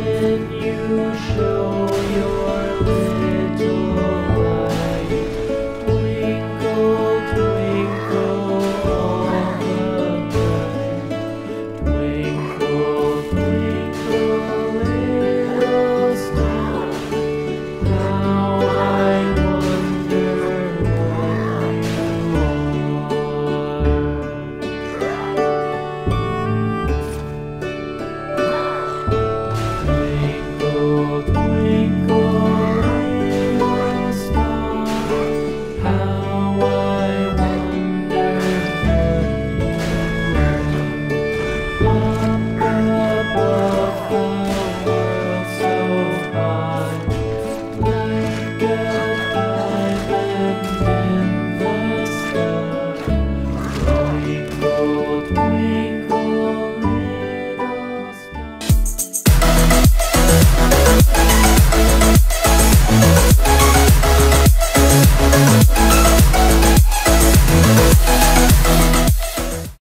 when you show your